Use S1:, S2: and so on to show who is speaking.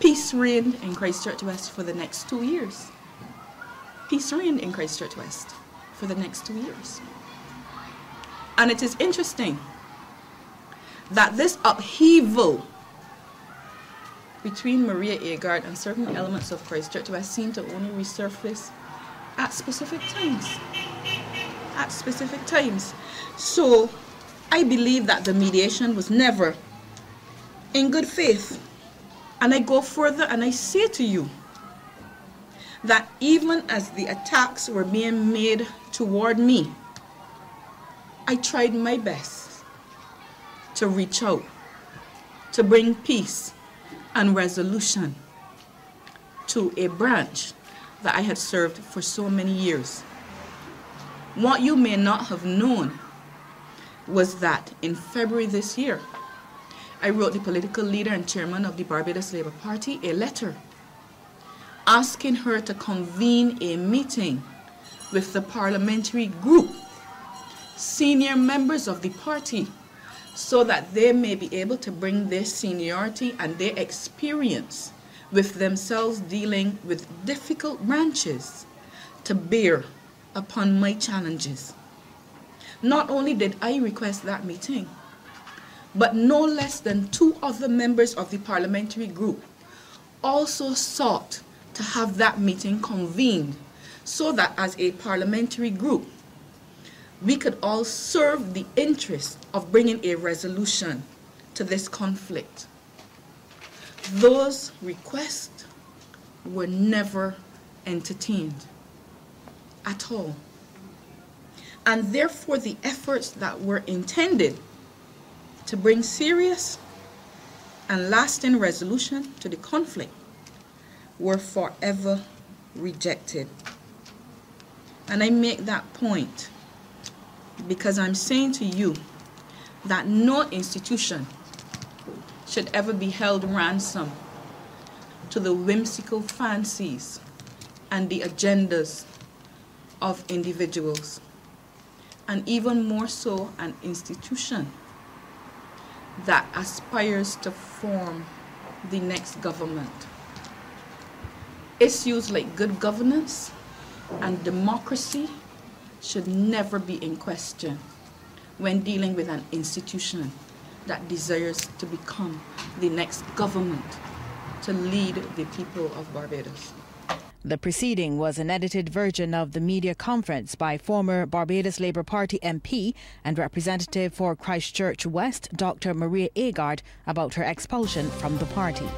S1: Peace reigned in Christ Church West for the next two years. Peace reigned in Christ Church West for the next two years. And it is interesting that this upheaval between Maria Agard and certain elements of Christ Church West seem to only resurface at specific times. At specific times. So I believe that the mediation was never in good faith. And I go further and I say to you that even as the attacks were being made toward me, I tried my best to reach out, to bring peace and resolution to a branch that I had served for so many years. What you may not have known was that in February this year, I wrote the political leader and chairman of the Barbados Labour Party a letter asking her to convene a meeting with the parliamentary group, senior members of the party, so that they may be able to bring their seniority and their experience with themselves dealing with difficult branches to bear upon my challenges. Not only did I request that meeting, but no less than two other members of the parliamentary group also sought to have that meeting convened so that as a parliamentary group, we could all serve the interest of bringing a resolution to this conflict. Those requests were never entertained at all. And therefore, the efforts that were intended to bring serious and lasting resolution to the conflict were forever rejected. And I make that point because I'm saying to you that no institution should ever be held ransom to the whimsical fancies and the agendas of individuals, and even more so an institution that aspires to form the next government. Issues like good governance and democracy should never be in question when dealing with an institution that desires to become the next government to lead the people of Barbados.
S2: The proceeding was an edited version of the media conference by former Barbados Labour Party MP and representative for Christ Church West, Dr. Maria Agard, about her expulsion from the party.